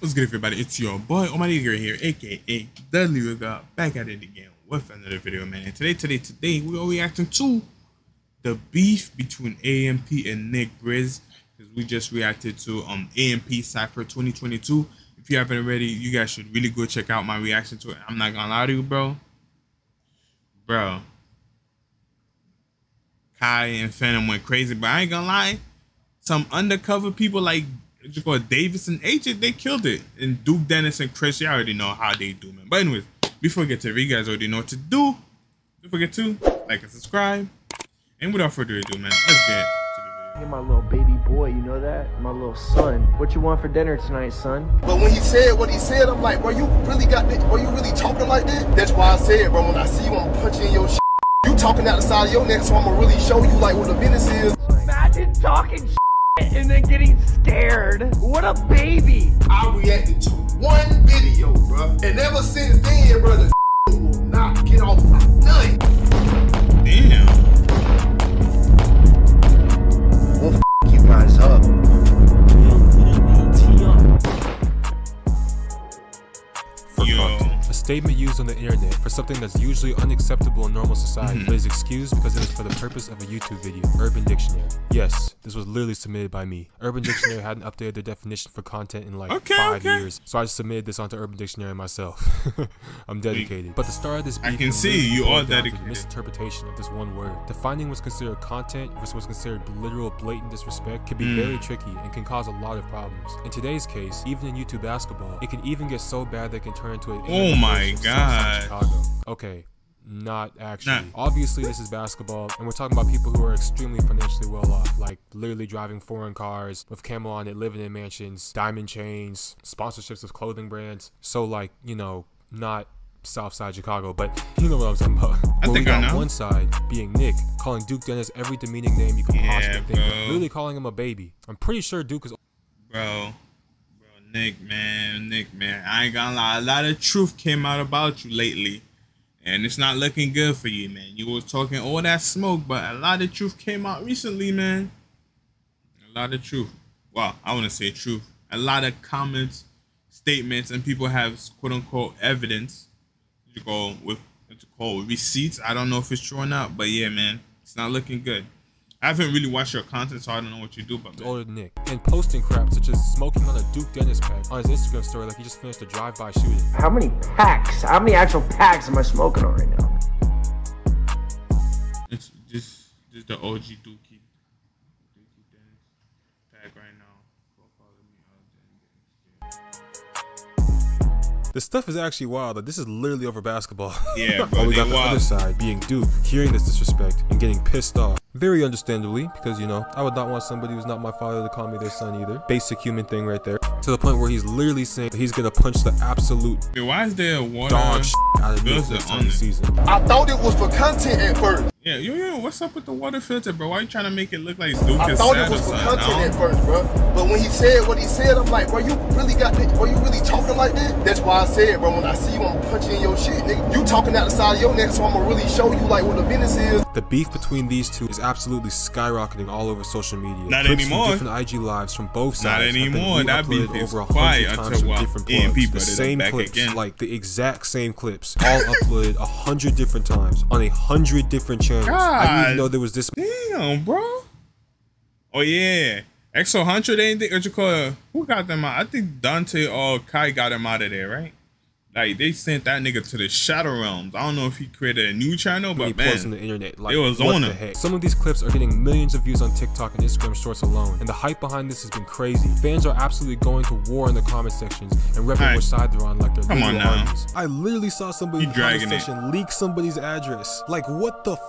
What's good, everybody? It's your boy Omari Omar here, aka Dudley Hyuga, back at it again with another video, man. And today, today, today, we are reacting to the beef between AMP and Nick Briz, because we just reacted to um AMP Cypher 2022. If you haven't already, you guys should really go check out my reaction to it. I'm not gonna lie to you, bro. Bro. Kai and Fanum went crazy, but I ain't gonna lie. Some undercover people like just call Davis and Agent, they killed it. And Duke Dennis and Chris, you already know how they do, man. But anyways, before we get to it, you guys already know what to do. Don't forget to like and subscribe. And without further ado, man, let's get to the video. You're my little baby boy, you know that? My little son. What you want for dinner tonight, son? But when he said what he said, I'm like, bro, you really got this? Bro, you really talking like that? That's why I said, bro, when I see you, I'm punching your shit. You talking out the side of your neck, so I'm gonna really show you like what the business is. Imagine talking and then getting scared. What a baby. I reacted to one video, bro, and ever since then, bro, something that's usually unacceptable in normal society, Mhm. but is excused because it is for the purpose of a YouTube video. Urban Dictionary. Yes, this was literally submitted by me. Urban Dictionary hadn't updated their definition for content in like Okay, five okay. years, so I just submitted this onto Urban Dictionary myself. I'm dedicated. But the star of this I beef can can see you are the dedicated. misinterpretation of this one word. Defining what's considered content versus what's considered literal blatant disrespect can be Mm. very tricky and can cause a lot of problems. In today's case, even in YouTube basketball, it can even get so bad that it can turn into an Oh my God. Chicago. Okay. Not actually. Nah. Obviously, this is basketball, and we're talking about people who are extremely financially well off, like literally driving foreign cars with camel on it, living in mansions, diamond chains, sponsorships of clothing brands. So, like, you know, not Southside Chicago, but you know what I'm talking about. I Where we think I got know. one side being Nick, calling Duke Dennis every demeaning name you can Yeah, possibly think of, literally calling him a baby. I'm pretty sure Duke is Bro. Bro, Nick, man, Nick, man. I ain't gonna lie. A lot of truth came out about you lately. And it's not looking good for you, man. You was talking all that smoke, but a lot of truth came out recently, man. A lot of truth. Well, I want to say truth. A lot of comments, statements, and people have quote unquote evidence. You go with what's it called receipts. I don't know if it's true or not, but yeah, man, it's not looking good. I haven't really watched your content, so I don't know what you do, but man, older than Nick, and posting crap such as smoking on a Duke Dennis pack on his Instagram story like he just finished a drive-by shooting. How many packs? How many actual packs am I smoking on right now? It's just just the OG Dookie. Dookie Dennis tag right now. Go follow me This stuff is actually wild. Like, this is literally over basketball. Yeah, bro, oh, we got the wild. other side being Duke, hearing this disrespect and getting pissed off. Very understandably, because you know, I would not want somebody who's not my father to call me their son either. Basic human thing right there. To the point where he's literally saying he's gonna punch the absolute Hey, why is there water? dog out of this are on the season. I thought it was for content at first. Yeah, yo, yo, what's up with the water filter, bro? Why are you trying to make it look like Duke I is thought sad it was for content at first, bro. But when he said what he said, I'm like, bro, you really got this? Bro, you really talking like that? That's why I said, bro, when I see you, I'm punching in your shit, nigga. You talking out the side of your neck, so I'm gonna really show you like what the business is. The beef between these two is absolutely skyrocketing all over social media. Not Clips anymore. Different IG lives from both sides. have been anymore. That re-uploaded beef is over a hundred times from different plugs. The same clips, again. like the exact same clips, all uploaded a hundred different times on a hundred different channels. I didn't God. even know there was this. Damn, bro. Oh yeah, XO hundred ain't they? What you call it? Who got them out? I think Dante or Kai got him out of there, right? Like they sent that nigga to the Shadow Realms. I don't know if he created a new channel, He but posts on man, the internet. Like, it was what on the him. heck? Some of these clips are getting millions of views on TikTok and Instagram Shorts alone, and the hype behind this has been crazy. Fans are absolutely going to war in the comment sections and repping Alright. which side they're on like they're Come on now. armies. I literally saw somebody You in the comment dragging it. section leak somebody's address. Like, what the? F-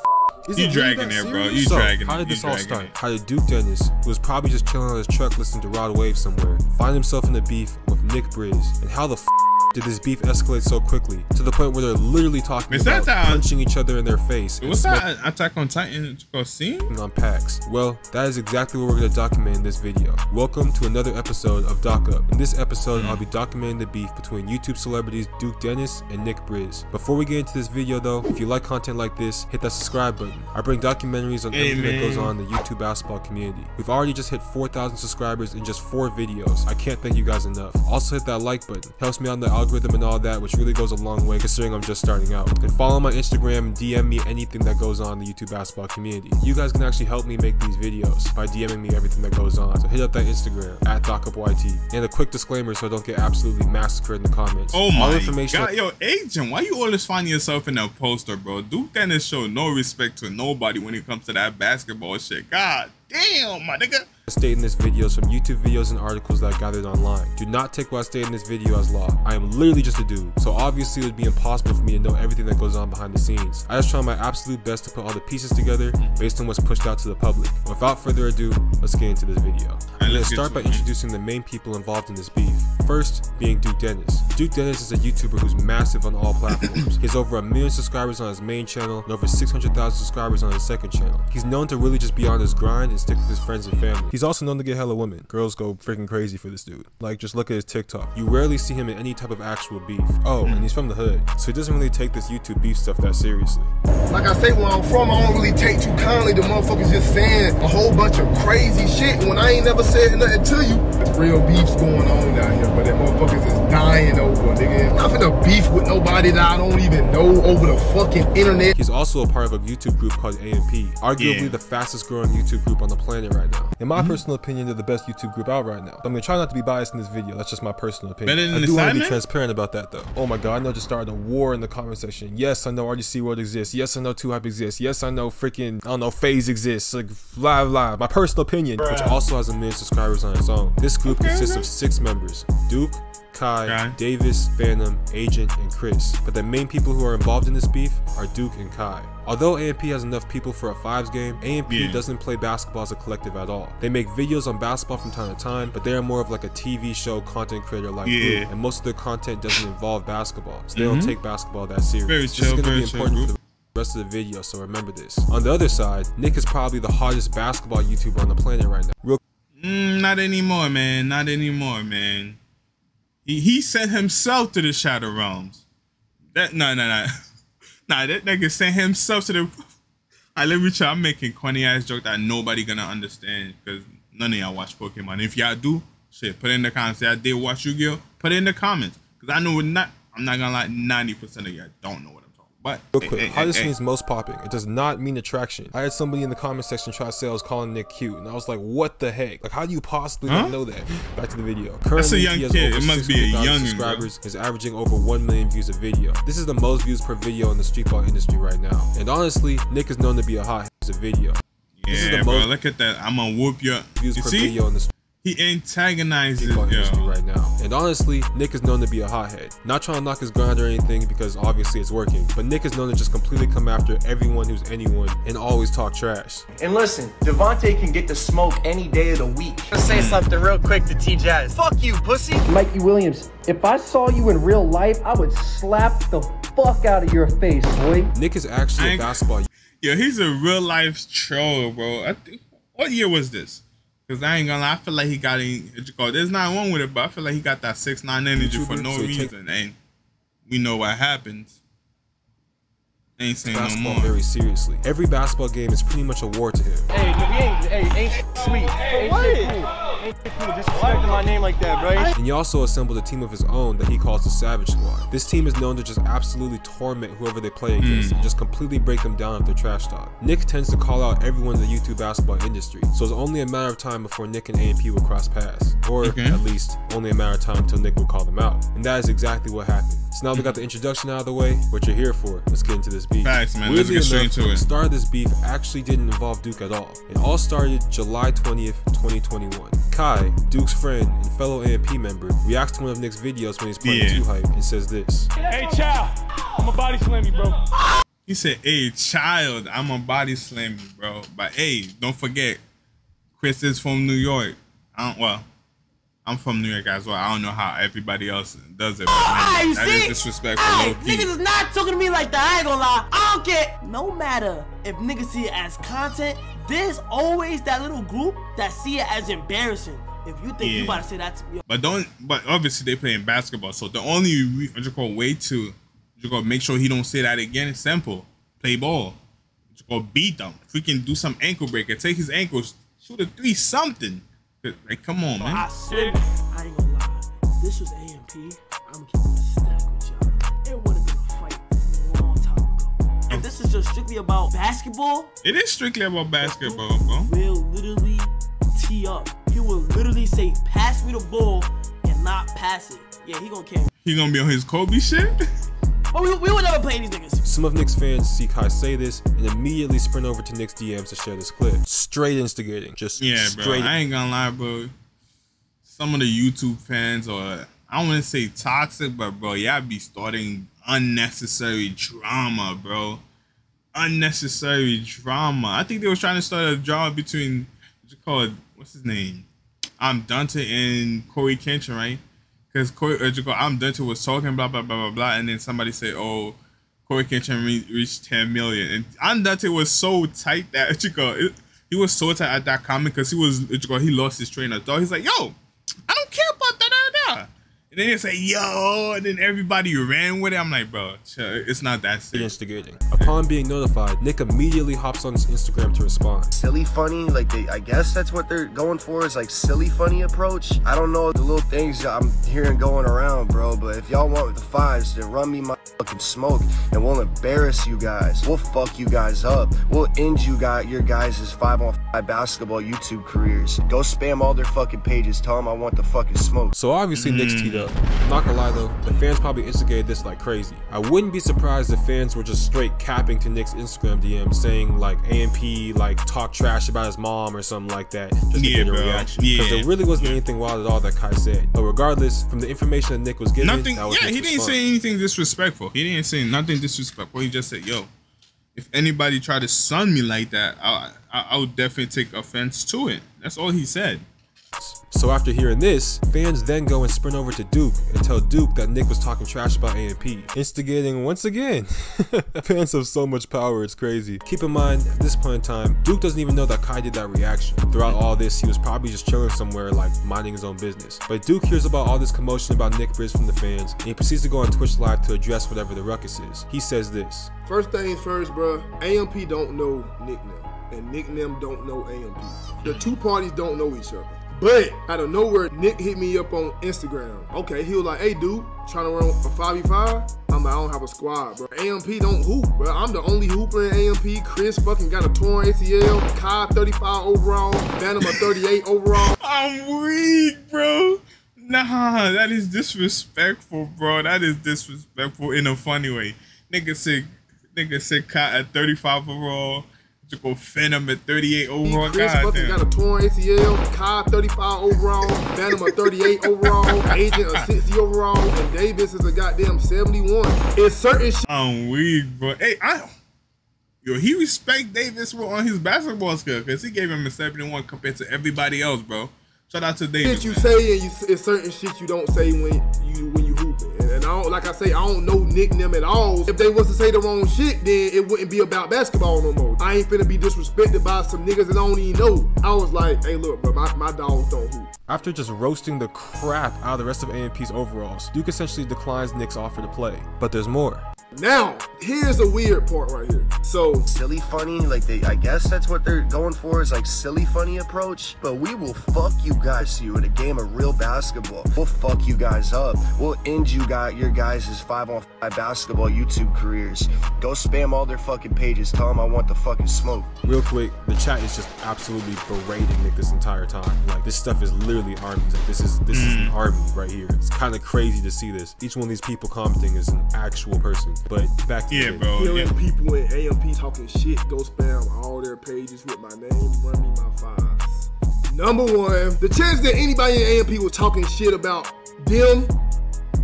is You it really dragging that it, bro. You so, dragging How did this all start? it. How did Duke Dennis, who was probably just chilling on his truck listening to Rod Wave somewhere, find himself in a beef with Nick Briz? And how the f- did this beef escalate so quickly to the point where they're literally talking Is about that punching each other in their face What's that Attack on Titan scene? on packs? Well, that is exactly what we're going to document in this video. Welcome to another episode of Doc Up. In this episode, I'll be documenting the beef between YouTube celebrities Duke Dennis and Nick Briz. Before we get into this video though, if you like content like this, hit that subscribe button. I bring documentaries on Hey, everything that goes on in the YouTube basketball community. We've already just hit 4,000 subscribers in just four videos. I can't thank you guys enough. Also hit that like button. Helps me on the algorithm and all that, which really goes a long way considering I'm just starting out. And follow my Instagram and DM me anything that goes on in the YouTube basketball community. You guys can actually help me make these videos by DMing me everything that goes on. So hit up that Instagram at DocUpYT. And a quick disclaimer so I don't get absolutely massacred in the comments. Oh All my information god, yo, agent, why you always find yourself in a poster, bro? Duke Dennis show no respect to nobody when it comes to that basketball shit. God damn, my nigga. State in this video is from YouTube videos and articles that I gathered online. Do not take what I state in this video as law. I am literally just a dude, so obviously it would be impossible for me to know everything that goes on behind the scenes. I just try my absolute best to put all the pieces together based on what's pushed out to the public. Without further ado, let's get into this video. I'm gonna let's start by introducing the main people involved in this beef. First, being Duke Dennis. Duke Dennis is a YouTuber who's massive on all platforms. he has over a million subscribers on his main channel and over 600,000 subscribers on his second channel. He's known to really just be on his grind and stick with his friends and family. He's also known to get hella women. Girls go freaking crazy for this dude. Like, just look at his TikTok. You rarely see him in any type of actual beef. Oh, and he's from the hood, so he doesn't really take this YouTube beef stuff that seriously. Like I say, where I'm from, I don't really take too kindly to motherfuckers just saying a whole bunch of crazy shit when I ain't never said nothing to you. There's real beefs going on down here, but that motherfuckers is dying over, nigga. I'm not finna beef with nobody that I don't even know over the fucking internet. He's also a part of a YouTube group called AMP, arguably Yeah. the fastest growing YouTube group on the planet right now. In Mm-hmm. my personal opinion, they're the best YouTube group out right now. I'm gonna try not to be biased in this video. That's just my personal opinion. Better than I do want to be transparent about that though. Oh my god, I know just started a war in the comment section. Yes, I know RDC World exists. Yes, I know Two Hype exists. Yes, I know freaking I don't know Phase exists. Like blah blah. My personal opinion, which also has a million subscribers on its own. This group consists of six members: Duke. Kai, Okay. Davis, Fanum, Agent, and Chris. But the main people who are involved in this beef are Duke and Kai. Although AMP has enough people for a fives game, AMP Yeah. doesn't play basketball as a collective at all. They make videos on basketball from time to time, but they are more of like a TV show content creator like Yeah. group, and most of their content doesn't involve basketball, so they don't mm-hmm. take basketball that serious. Very this is gonna very be important for group. the rest of the video, so remember this. On the other side, Nick is probably the hottest basketball YouTuber on the planet right now. Real Mm, not anymore, man. Not anymore, man. He he sent himself to the Shadow Realms. That no no no. Nah, that nigga sent himself to the I let me try. I'm making corny ass joke that nobody gonna understand because none of y'all watch Pokemon. If y'all do, shit, put in the comments. Say I did watch Yu-Gi-Oh. Put it in the comments because I know not. I'm not gonna lie. Ninety percent of y'all don't know. But Real quick, eh, eh, hey, hottest eh, hey, hey. means most popping. It does not mean attraction. I had somebody in the comment section try to say I was calling Nick cute, and I was like, "What the heck? Like, how do you possibly Huh? know that?" Back to the video. Currently, That's a young he has kid. over It must be a 600,000 youngin', bro. subscribers. Is averaging over one million views a video. This is the most views per video in the street ball industry right now. And honestly, Nick is known to be a hot as a video. This is Yeah, the bro. most Look at that. I'm gonna whoop your. views You per see? video in the He antagonizes ball industry yo. right now. And honestly, Nick is known to be a hothead. Not trying to knock his grind or anything because obviously it's working, but Nick is known to just completely come after everyone who's anyone and always talk trash. And listen, Devontae can get the smoke any day of the week. Let's say hmm. something real quick to T Jazz. Fuck you, pussy. Mikey Williams, if I saw you in real life, I would slap the fuck out of your face, boy. Nick is actually I- a basketball Yo, he's a real life troll, bro. I think, what year was this? Cause I ain't gonna lie, I feel like he got in. what you call it, There's not one with it, but I feel like he got that six nine energy for no so take- reason, and we know what happens. Ain't saying no more. very seriously. Every basketball game is pretty much a war to him. Hey, we ain't, hey, ain't shit sweet. Ain't shit cool. Ain't. Disrespecting my name like that, bro. And he also assembled a team of his own that he calls the Savage Squad. This team is known to just absolutely torment whoever they play hmm. against and just completely break them down if they're trash talk. Nick tends to call out everyone in the YouTube basketball industry, so it's only a matter of time before Nick and AMP will cross paths. Or Okay. at least only a matter of time until Nick will call them out. And that is exactly what happened. So now we got the introduction out of the way, what you're here for. Let's get into this beef. Facts, man. Let's get straight into the start of this beef actually didn't involve Duke at all. It all started July 20th, 2021. Kai, Duke's friend and fellow AMP member, reacts to one of Nick's videos when he's playing Yeah. 2 Hype and says this. Hey, child, I'm a body slam you, bro. He said, "Hey, child, I'm a body slam you, bro." But hey, don't forget, Chris is from New York. I don't, well, I'm from New York as well. I don't know how everybody else does it. But Ah, man, you that see? is disrespectful. Ay, niggas is not talking to me like that. I ain't gonna lie. I don't care. No matter if niggas see it as content, there's always that little group that see it as embarrassing. If you think you Yeah. about to say that to me, But don't. But obviously they playing basketball, so the only you call way to you go make sure he don't say that again. It's simple. Play ball. You go beat them. Freaking do some ankle breaker. Take his ankles. Shoot a three something. Like come on, man. I swear, I ain't gonna lie. This was AMP. Strictly about basketball, It is strictly about basketball, bro. we'll literally tee up. He will literally say, "Pass me the ball," and not pass it. Yeah, he gonna carry. He gonna be on his Kobe shit. But we, we would never play these niggas. Some of Knicks fans see Kai say this and immediately sprint over to Knicks DMs to share this clip. Straight instigating. Just Yeah, bro. straight. I ain't gonna lie, bro. Some of the YouTube fans, or I don't want to say toxic, but bro, y'all be starting unnecessary drama, bro. Unnecessary drama. I think they was trying to start a drama between what you call it, what's his name? ImDontai and Corey Kenshin, right? Because Corey, uh, ImDontai was talking blah blah blah blah blah, and then somebody said, "Oh, Corey Kenshin re- reached 10 million. And Andante was so tight that what it, he was so tight at that comment because he was he lost his train of thought. He's like, yo, I don't care about that. Da, da. And then he say, yo, and then everybody ran with it. I'm like, bro, it's not that serious. instigating. Upon being notified, Nick immediately hops on his Instagram to respond. silly funny like they i guess that's what they're going for is like silly funny approach i don't know the little things i'm hearing going around bro but if y'all want the fives then run me my fucking smoke and we'll embarrass you guys we'll fuck you guys up we'll end you guys your guys' five on five basketball youtube careers go spam all their fucking pages tell them i want the fucking smoke So obviously Nick's teed up. Not gonna lie though, the fans probably instigated this like crazy. I wouldn't be surprised if fans were just straight capping to Nick's Instagram DM saying like AMP like talk trash about his mom or something like that just to get a bro. reaction. Because Yeah. there really wasn't anything wild at all that Kai said. But regardless, from the information that Nick was given, Nothing, that was yeah, Nick's he didn't response. say anything disrespectful. He didn't say nothing disrespectful. He just said, yo, if anybody try to sun me like that, I, I, I would definitely take offense to it. That's all he said. So after hearing this, fans then go and sprint over to Duke and tell Duke that Nick was talking trash about AMP, instigating once again. fans have so much power, it's crazy. Keep in mind, at this point in time, Duke doesn't even know that Kai did that reaction. Throughout all this, he was probably just chilling somewhere, like minding his own business. But Duke hears about all this commotion about Nick Briz from the fans, and he proceeds to go on Twitch Live to address whatever the ruckus is. He says this. First things first, bro. AMP don't know Nick Nim, and Nick Nim don't know AMP. The two parties don't know each other. But out of nowhere, Nick hit me up on Instagram. Okay, he was like, "Hey, dude, trying to run a 5v5?" I'm like, "I don't have a squad, bro. AMP don't hoop, bro. I'm the only hooper in AMP. Chris fucking got a torn ACL. Kai 35 overall. Fanum a 38 overall. I'm weak, bro. Nah, that is disrespectful, bro. That is disrespectful in a funny way. Nigga said, nigga said, cut at 35 overall. To go Fanum at 38 overall. Chris God fucking damn. got a torn ACL. Kai 35 overall. Fanum a 38 overall. Agent a 60 overall. And Davis is a goddamn 71. It's certain shit. I'm weak, bro. Hey, I yo, he respect Davis on his basketball skill because he gave him a 71 compared to everybody else, bro. Shout out to Davis. shit you man. say and you it's certain shit you don't say when you Don't like I say I don't know Nick them at all. If they was to say the wrong shit, then it wouldn't be about basketball no more. I ain't finna be disrespected by some niggas that don't even know. I was like, hey look, bro, my, my dogs don't hoop. After just roasting the crap out of the rest of AMP's overalls, Duke essentially declines Nick's offer to play. But there's more. Now, here's the weird part right here. So silly funny like they i guess that's what they're going for is like silly funny approach but we will fuck you guys to you in a game of real basketball we'll fuck you guys up we'll end you guys your guys' five on five basketball youtube careers go spam all their fucking pages tell them i want the fucking smoke Real quick, the chat is just absolutely berating Nick this entire time. Like this stuff is literally armies. Like this is this is mm. an army right here. It's kind of crazy to see this. Each one of these people commenting is an actual person. But back to Yeah, the bro. hearing Yeah. people in AMP talking shit, go spam all their pages with my name, run me my fives. Number one, the chance that anybody in AMP was talking shit about them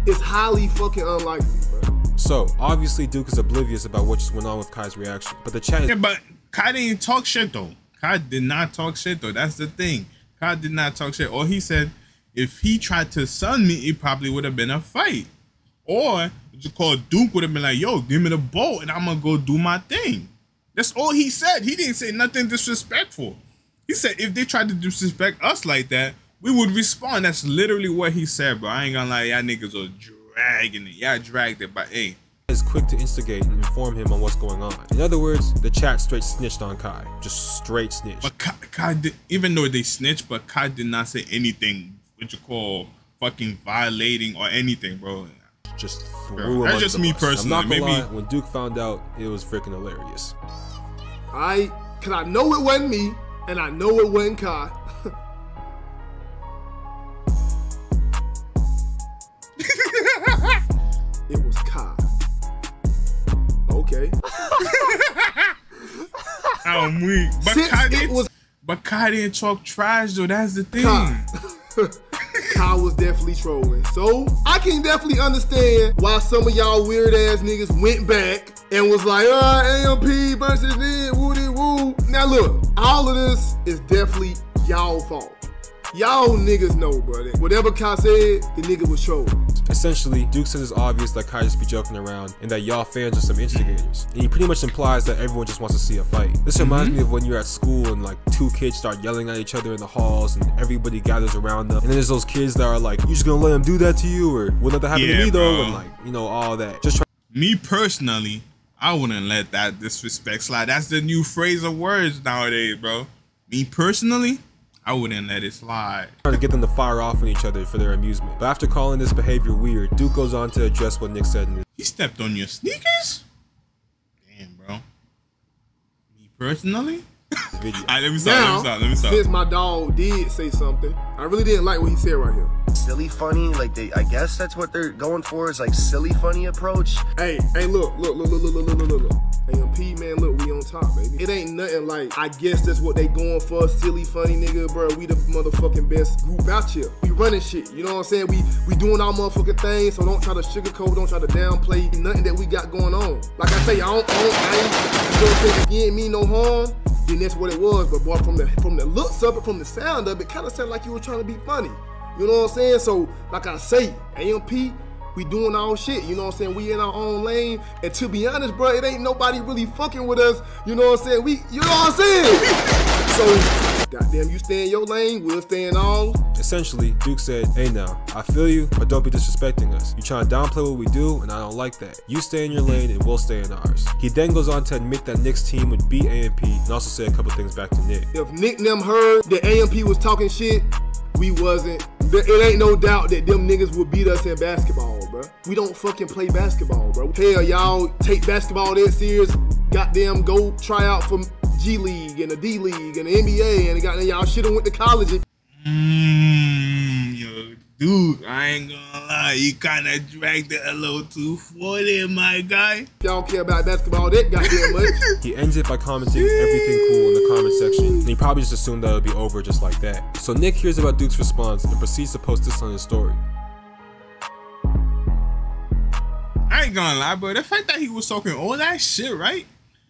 is highly fucking unlikely, bro. So obviously Duke is oblivious about what just went on with Kai's reaction. But the chat is Yeah, but Kai didn't talk shit though. Kai did not talk shit though. That's the thing. Kai did not talk shit. All he said, if he tried to sun me, it probably would have been a fight. Or what you call Duke would have been like, yo, give me the boat and I'm gonna go do my thing. That's all he said. He didn't say nothing disrespectful. He said if they tried to disrespect us like that, we would respond. That's literally what he said, bro. I ain't gonna lie, y'all niggas are dragging it. Y'all dragged it, but hey. Is quick to instigate and inform him on what's going on. In other words, the chat straight snitched on Kai. Just straight snitched. But Kai, Kai did, even though they snitched, but Kai did not say anything, what you call fucking violating or anything, bro. Just threw Bro, him that's just the me bus. I'm personally. not gonna Maybe lie, when Duke found out, it was freaking hilarious. I, cause I know it wasn't me, and I know it wasn't Kai. it was Kai. Okay. I'm weak. But Since Kai it didn't, was- but Kai didn't talk trash though. That's the thing. Kai was definitely trolling. So I can definitely understand why some of y'all weird ass niggas went back and was like, uh, AMP versus this, woody woo. Now look, all of this is definitely y'all fault. Y'all niggas know, brother. Whatever Kai said, the nigga was trolling. Essentially, Duke says it's obvious that Kai just be joking around and that y'all fans are some instigators. And he pretty much implies that everyone just wants to see a fight. This mm-hmm. reminds me of when you're at school and like two kids start yelling at each other in the halls and everybody gathers around them. And then there's those kids that are like, you just gonna let them do that to you or will that happen Yeah, to me though? bro. And like, you know, all that. Just try Me personally, I wouldn't let that disrespect slide. That's the new phrase of words nowadays, bro. Me personally, I wouldn't let it slide. trying to get them to fire off on each other for their amusement. But after calling this behavior weird, Duke goes on to address what Nick said in his He stepped on your sneakers? Damn, bro. Me personally? video. Alright, let me stop. Let Now, me stop. Let me stop. since my dog did say something, I really didn't like what he said right here. Silly funny, like they, I guess that's what they're going for is like silly funny approach. Hey, hey, look, look, look, look, look, look, look, look, look. AMP, um, man, look, we on top, baby. It ain't nothing like, I guess that's what they going for, silly, funny nigga, bro. We the motherfucking best group out here. We running shit, you know what I'm saying? We we doing our motherfucking thing, so don't try to sugarcoat, don't try to downplay nothing that we got going on. Like I say, I don't, I don't, I ain't, you know ain't mean no harm, then that's what it was. But boy, from the from the looks of it, from the sound of it, kind of sounded like you were trying to be funny. You know what I'm saying? So, like I say, AMP, we doing our shit, you know what I'm saying? We in our own lane. And to be honest, bro, it ain't nobody really fucking with us. You know what I'm saying? We, you know what I'm saying? so, goddamn, you stay in your lane, we'll stay in ours. Essentially, Duke said, Hey now, I feel you, but don't be disrespecting us. You trying to downplay what we do, and I don't like that. You stay in your lane, and we'll stay in ours. He then goes on to admit that Nick's team would beat AMP, and also say a couple things back to Nick. If Nick them heard that AMP was talking shit, we wasn't. It ain't no doubt that them niggas will beat us in basketball, bro. We don't fucking play basketball, bro. Hell, y'all take basketball that serious. Goddamn, go try out for G League and the D League and the NBA, and goddamn, y'all shoulda went to college. And yo, dude, I ain't gonna lie. You kind of dragged it a little too far there, my guy. y'all care about basketball that goddamn much. He ends it by commenting everything cool in the comment section, and he probably just assumed that it would be over just like that. So Nick hears about Duke's response and proceeds to post this on his story. I ain't gonna lie, bro. The fact that he was talking all that shit, right?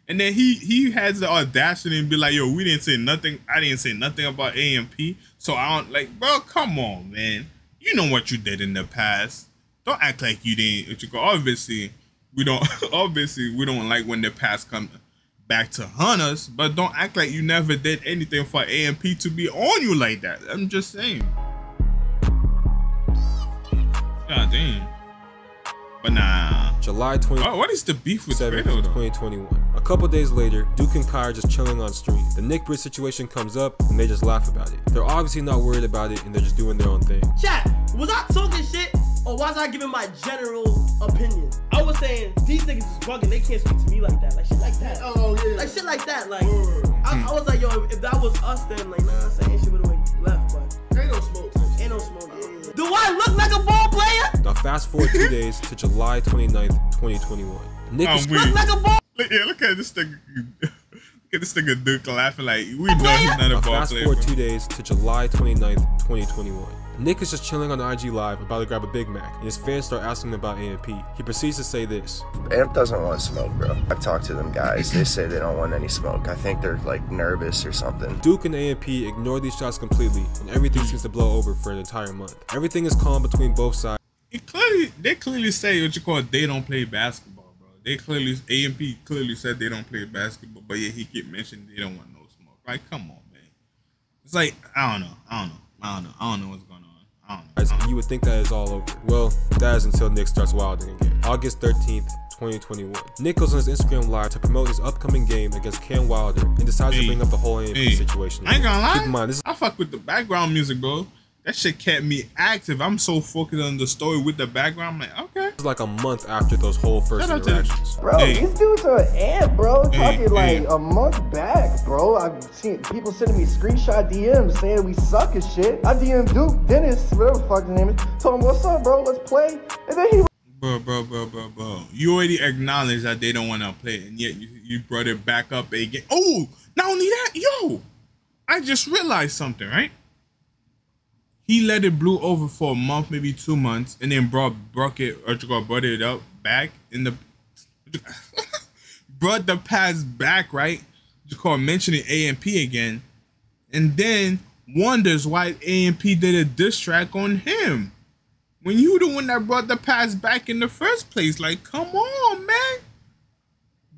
And then he he has the audacity and be like, "Yo, we didn't say nothing. I didn't say nothing about AMP." So I don't like, bro. Come on, man. You know what you did in the past. Don't act like you didn't. Obviously, we don't. obviously, we don't like when the past come back to hunt us. But don't act like you never did anything for AMP to be on you like that. I'm just saying. God damn. But nah. July 20. Oh, what is the beef with 7th, Fredo, 2021. A couple days later, Duke and Kai are just chilling on stream. The Nick Briz situation comes up, and they just laugh about it. They're obviously not worried about it, and they're just doing their own thing. Chat, was I talking shit or was I giving my general opinion? I was saying these niggas is bugging. They can't speak to me like that. Like shit like that. Oh yeah. Like shit like that. Like I, I was like, yo, if, if that was us, then like, nah, I'm saying shit would have went left, but Ain't no smoke. Do I look like a ball player? Now, fast forward two days to July 29th, 2021. Nick is I'm weak. Look like a ball. Yeah, look at this nigga. Look at this nigga Duke laughing like we know he's not a Now, ball fast player. forward two days to July 29th, 2021. Nick is just chilling on IG Live about to grab a Big Mac, and his fans start asking him about AMP. He proceeds to say this. AMP doesn't want smoke, bro. I've talked to them guys. They say they don't want any smoke. I think they're like nervous or something. Duke and AMP ignore these shots completely, and everything seems to blow over for an entire month. Everything is calm between both sides. It clearly, they clearly say what you call they don't play basketball, bro. They clearly, AMP clearly said they don't play basketball, but yeah, he keep mentioning they don't want no smoke. Like, come on, man. It's like I don't know, I don't know, I don't know, I don't know what's going on. I don't know. I don't. You would think that is all over. Well, that is until Nick starts wilding again. August 13th, 2021. Nick goes on his Instagram live to promote his upcoming game against Cam Wilder and decides Hey. to bring up the whole AMP Hey, situation. I ain't gonna lie. Keep in mind, this is I fuck with the background music, bro. That shit kept me active. I'm so focused on the story with the background. I'm like, okay. It's like a month after those whole first Shout out to the- interactions. Bro, Hey. these dudes are an ant, bro. Hey, Talking like hey. a month back, bro. I've seen people sending me screenshot DMs saying we suck as shit. I DM Duke Dennis, whatever the fuck his name is, told him what's up, bro. Let's play, and then he Bro, bro, bro, bro, bro. You already acknowledged that they don't want to play, and yet you, you brought it back up again. Oh, not only that, yo, I just realized something, right? He let it blew over for a month, maybe two months, and then brought it or brought it up back in the brought the pass back, right? Call mentioning AMP again, and then wonders why AMP did a diss track on him when you the one that brought the pass back in the first place. Like, come on, man.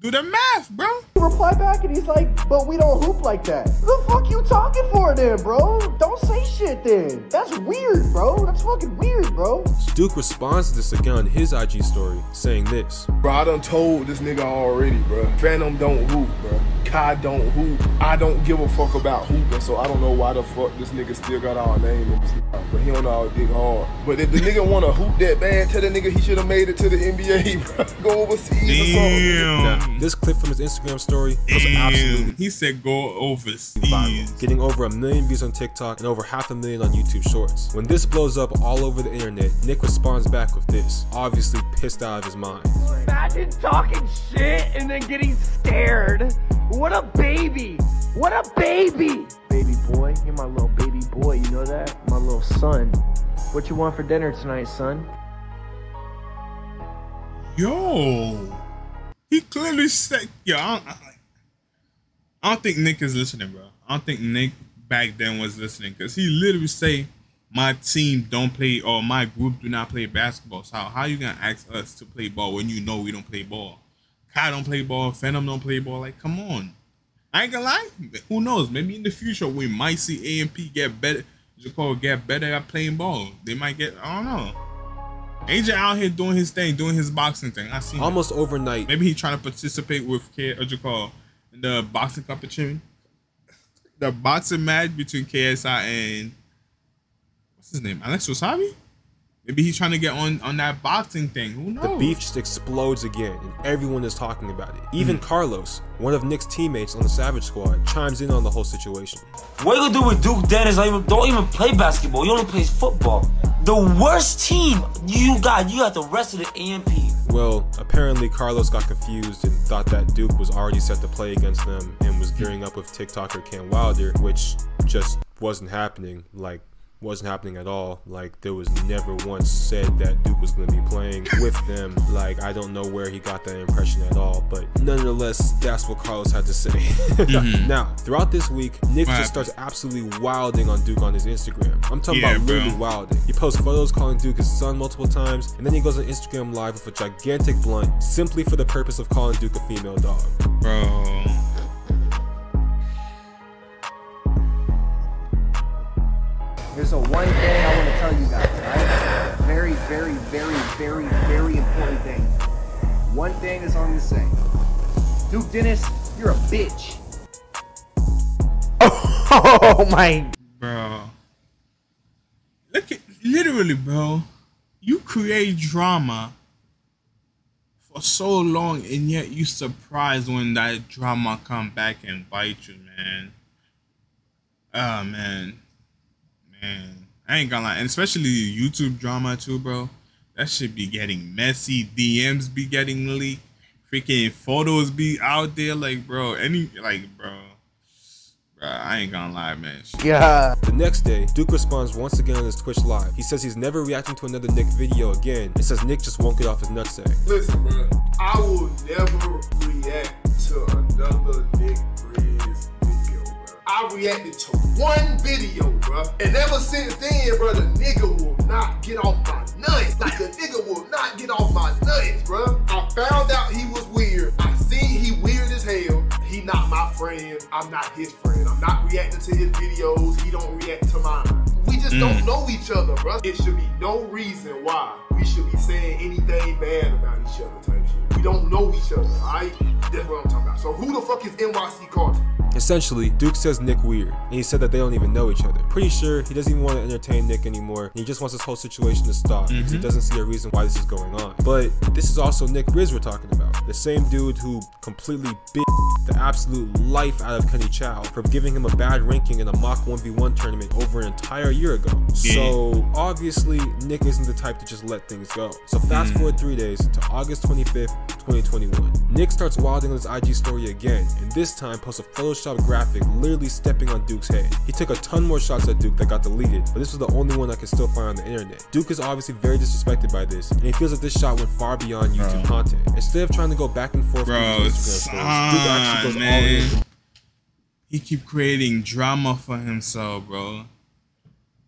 Do the math, bro. reply back and he's like, but we don't hoop like that. The fuck you talking for then, bro? Don't say shit then. That's weird, bro. That's fucking weird, bro. Duke responds to this again on his IG story, saying this. Bro, I done told this nigga already, bro. Fanum don't hoop, bro. Kai don't hoop. I don't give a fuck about hooping, so I don't know why the fuck this nigga still got our name in this mouth, But he don't know how to dig hard. But if the nigga wanna hoop that bad, tell the nigga he should have made it to the NBA, bro. Go overseas or something. Damn. Now, this clip from his Instagram story was absolutely He said go overseas. viral, getting over a million views on TikTok and over half a million on YouTube Shorts. When this blows up all over the internet, Nick responds back with this, obviously pissed out of his mind. Imagine talking shit and then getting scared. What a baby. What a baby. Baby boy, you're my little baby boy. You know that? My little son. What you want for dinner tonight, son? Yo, he clearly said, "Yo, I don't, I, don't think Nick is listening, bro. I don't think Nick back then was listening because he literally say, "My team don't play or my group do not play basketball." So how, how you gonna ask us to play ball when you know we don't play ball? Kai don't play ball, Fanum don't play ball. Like, come on. I ain't gonna lie. Who knows? Maybe in the future we might see AMP get better. It get better at playing ball. They might get. I don't know. AJ out here doing his thing, doing his boxing thing. I see. him. Almost overnight, Maybe he's trying to participate with K. What you call in the boxing competition? The boxing match between KSI and what's his name? Alex Wasabi. Maybe he's trying to get on on that boxing thing. Who knows? the beef just explodes again, and everyone is talking about it. Even Hmm. Carlos, one of Nick's teammates on the Savage Squad, chimes in on the whole situation. What you gonna do with Duke Dennis? Don't even, don't even play basketball. You only plays football. The worst team you got. You got the rest of the AMP. Well, apparently Carlos got confused and thought that Duke was already set to play against them and was gearing up with TikToker Cam Wilder, which just wasn't happening. Like, wasn't happening at all. Like, there was never once said that Duke was going to be playing with them. Like, I don't know where he got that impression at all, but nonetheless, that's what Carlos had to say. Mm-hmm. now, throughout this week, Nick just starts absolutely wilding on Duke on his Instagram. I'm talking Yeah, about bro. literally wilding. He posts photos calling Duke his son multiple times, and then he goes on Instagram live with a gigantic blunt simply for the purpose of calling Duke a female dog. bro. There's a one thing I want to tell you guys, right? Very, very, very, very, very important thing. One thing is I'm gonna say. Duke Dennis, you're a bitch. Oh my bro. Look at literally, bro. You create drama for so long, and yet you surprised when that drama come back and bite you, man. Oh man, man. I ain't gonna lie, and especially YouTube drama too, bro. That should be getting messy. DMs be getting leaked. Freaking photos be out there, like, bro. Any, like, bro Bruh, I ain't gonna lie, man. Yeah. The next day, Duke responds once again on his Twitch live. He says he's never reacting to another Nick video again and says Nick just won't get off his nutsack. Listen, bro, I will never react to another Nick Briz video, bro. I reacted to one video, bro. And ever since then, bro, the nigga will not get off my nuts. Like, the nigga will not get off my nuts, bro. I found out he was weird. I seen he weird as hell. He not my friend. I'm not his friend. I'm not reacting to his videos. He don't react to mine. We just don't mm. know each other, bro. It should be no reason why we should be saying anything bad about each other type shit. We don't know each other, alright? That's what I'm talking about. So who the fuck is NYC Carter? Essentially, Duke says Nick weird, and he said that they don't even know each other. Pretty sure he doesn't even want to entertain Nick anymore, and he just wants this whole situation to stop because he mm-hmm. doesn't see a reason why this is going on. But this is also Nick Briz we're talking about, the same dude who completely bit the absolute life out of Kenny Chow for giving him a bad ranking in a mock 1v1 tournament over an entire year ago. So obviously, Nick isn't the type to just let things go. So fast mm. forward three days to August 25th, 2021. Nick starts wilding on his IG story again, and this time posts a Photoshop graphic literally stepping on Duke's head. He took a ton more shots at Duke that got deleted, but this was the only one I could still find on the internet. Duke is obviously very disrespected by this, and he feels that this shot went far beyond YouTube content. Instead of trying to go back and forth Bro, with Instagram stories, Duke actually goes all in. man. He keep creating drama for himself, bro.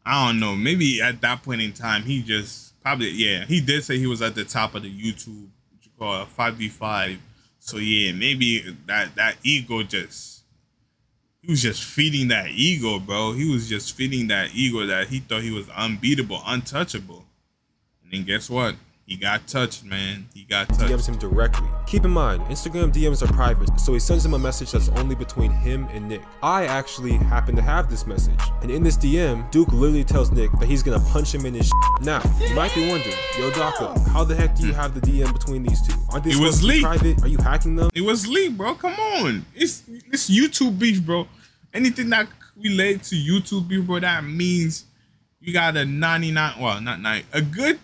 I don't know. Maybe at that point in time, he just probably yeah. He did say he was at the top of the YouTube, you call five v five. So yeah, maybe that that ego just he was just feeding that ego, bro. He was just feeding that ego that he thought he was unbeatable, untouchable. And then guess what? He got touched, man. He got touched. DMs him directly. Keep in mind, Instagram DMs are private, so he sends him a message that's only between him and Nick. I actually happen to have this message, and in this DM, Duke literally tells Nick that he's gonna punch him in his shit. Now, you might be wondering, yo Daka, how the heck do you have the DM between these two? Aren't they It supposed was to be leaked. private? Are you hacking them? It was Lee, bro. Come on. It's it's YouTube beef, bro. Anything that relate to YouTube beef, bro, that means you got a 99, well, not nine, a good,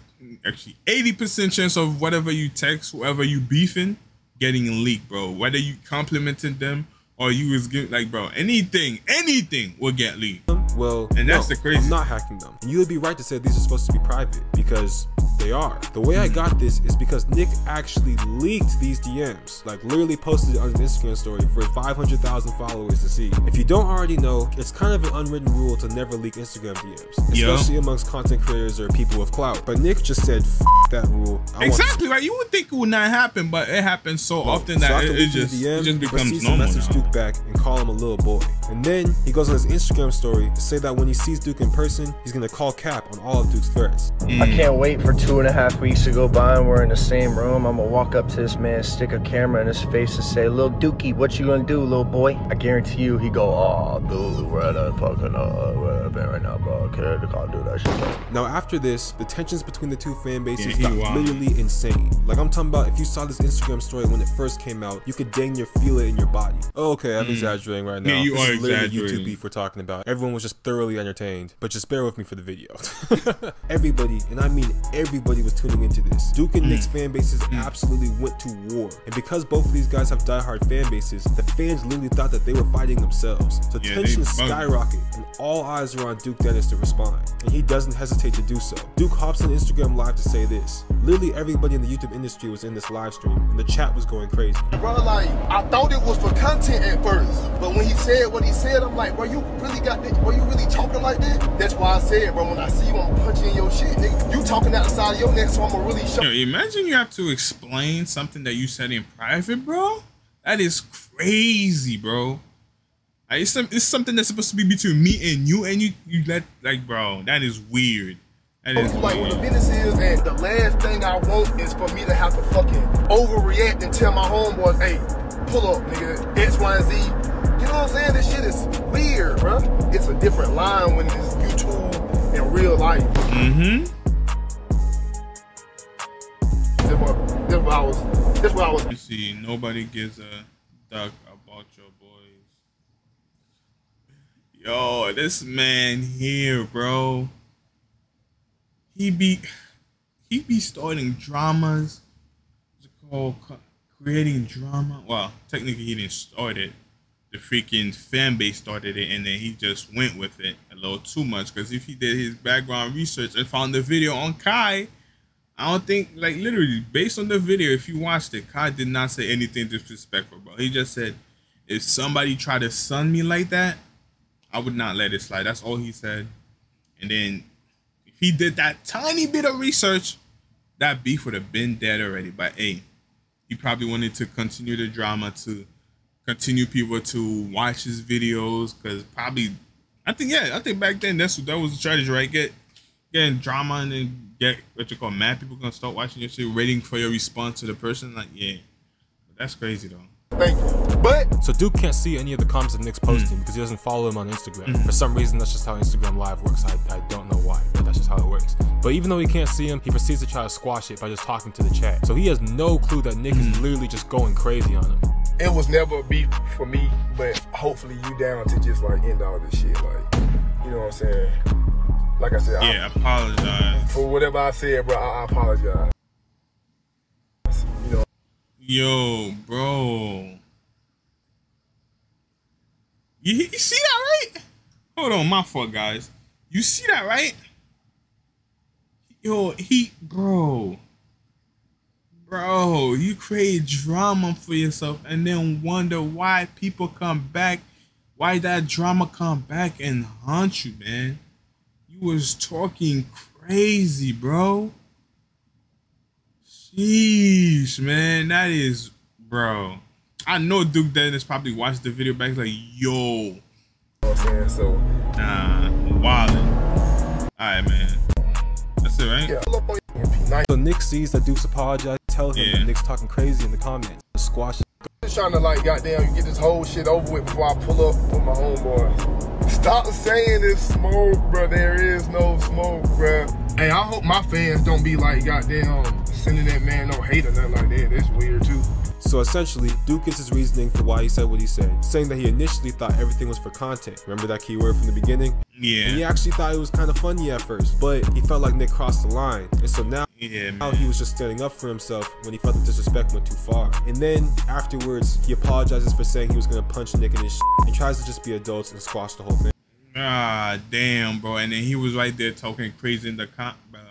actually 80% chance of whatever you text, whoever you beefing, getting leaked, bro. Whether you complimented them or you was giving, like, bro, anything, anything will get leaked. Well, And that's no, the crazy- I'm not hacking them. And you would be right to say these are supposed to be private because they are. The way I got this is because Nick actually leaked these DMs, like literally posted it on his Instagram story for 500,000 followers to see. If you don't already know, it's kind of an unwritten rule to never leak Instagram DMs, especially amongst content creators or people with clout. But Nick just said, F that rule. I Exactly right. You would think it would not happen, but it happens so often so that it, it just, the DM, it just becomes normal message now. Duke back and call him a little boy. And then he goes on his Instagram story to say that when he sees Duke in person, he's gonna call Cap on all of Duke's threats. Mm. I can't wait for two and a half weeks to go by and we're in the same room. I'm gonna walk up to this man, stick a camera in his face and say, Lil Dookie, what you gonna do, little boy? I guarantee you he go, oh, dude, we're at a fucking, uh, we're at a band right now, bro. Okay, they can't do that shit. bro." Now after this, the tensions between the two fan bases Yeah, got wild. literally insane. Like I'm talking about if you saw this Instagram story when it first came out, you could dang near feel it in your body. Oh, okay, I'm exaggerating right now. Mm. Yeah, you this are is literally exaggerating. YouTube beef we're talking about. Everyone was just thoroughly entertained, but just bear with me for the video. everybody, and I mean everybody was tuning into this. Duke Mm. and Nick's fan bases absolutely went to war. And because both of these guys have diehard fan bases, the fans literally thought that they were fighting themselves. So Yeah, they tensions skyrocket and all eyes are on Duke Dennis to respond. And he doesn't hesitate to do so. Duke hops on Instagram live to say this. Literally everybody in the YouTube industry was in this live stream and the chat was going crazy. Bro, like, I thought it was for content at first, but when he said what he said, I'm like, bro, you really got this, Bro, you really talking like that? That's why I said, bro, when I see you, I'm punching your shit. Nigga. You talking out the side of your neck, so I'm gonna really show. Yo, imagine you have to explain something that you said in private, bro. That is crazy, bro. Like, it's, some, it's something that's supposed to be between me and you, and you you let like, bro. That is weird. That is Like what the weird. business is, and the last thing I want is for me to have to fucking overreact and tell my homeboys, hey, pull up, nigga, X, Y, and Z. You know what I'm saying? This shit is weird, bro. It's a different line when it's YouTube and real life. Mm-hmm. That's what, that's what I was. That's what I was. You see, nobody gives a duck about your boys. Yo, this man here, bro. He be he be starting dramas. What's it called? Creating drama. Well, technically he didn't start it, the freaking fan base started it, and then he just went with it a little too much. Because if he did his background research and found the video on Kai, I don't think like literally based on the video, if you watched it, Kai did not say anything disrespectful, bro. He just said, if somebody tried to sun me like that, I would not let it slide. That's all he said. And then if he did that tiny bit of research, that beef would have been dead already. But hey, he probably wanted to continue the drama to continue people to watch his videos because probably I think yeah I think back then that's that was the strategy right get getting drama and then get what you call mad people gonna start watching your shit waiting for your response to the person like yeah that's crazy though. Thank you. But So Duke can't see any of the comments that Nick's posting mm. because he doesn't follow him on Instagram. Mm. For some reason, that's just how Instagram Live works. I, I don't know why, but that's just how it works. But even though he can't see him, he proceeds to try to squash it by just talking to the chat. So he has no clue that Nick is mm. literally just going crazy on him. it was never a beef for me, but hopefully you down to just like end all this shit. Like, you know what I'm saying? Like I said, I- Yeah, apologize. for whatever I said, bro, I, I apologize. You know, Yo, bro. You, you see that right? Hold on, my fault, guys. You see that right? Yo, he, bro. Bro, you create drama for yourself and then wonder why people come back, why that drama come back and haunt you, man. You was talking crazy, bro. Sheesh, man, that is, bro. I know Duke Dennis probably watched the video back like, yo, you know what I'm saying? So, nah, wildin'. All right, man. That's it, right? yeah, pull up on your MP. Nice. So Nick sees that Duke's apologized, tell him Yeah. that Nick's talking crazy in the comments. Squash it. Just trying to like, goddamn, get this whole shit over with before I pull up with my homeboy. Stop saying it's smoke, bro. There is no smoke, bro. Hey, I hope my fans don't be like, goddamn, sending that man no hate or nothing like that. That's weird too. So essentially, Duke gives his reasoning for why he said what he said, saying that he initially thought everything was for content. Remember that keyword from the beginning? Yeah. And he actually thought it was kind of funny at first, but he felt like Nick crossed the line. And so now Yeah, Now he was just standing up for himself when he felt the disrespect went too far. And then afterwards, he apologizes for saying he was gonna punch Nick in his sh- and tries to just be adults and squash the whole thing. Ah, damn, bro. And then he was right there talking crazy in the comp, bro.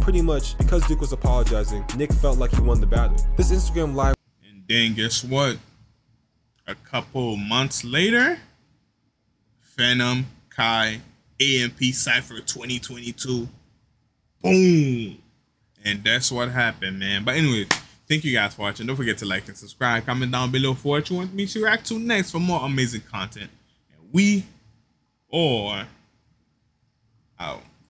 Pretty much, because Duke was apologizing, Nick felt like he won the battle. This Instagram live then guess what? A couple months later, Fanum, Kai, AMP Cypher 2022. Boom. And that's what happened, man. But anyway, thank you guys for watching. Don't forget to like and subscribe. Comment down below for what you want me to react to next for more amazing content. And we are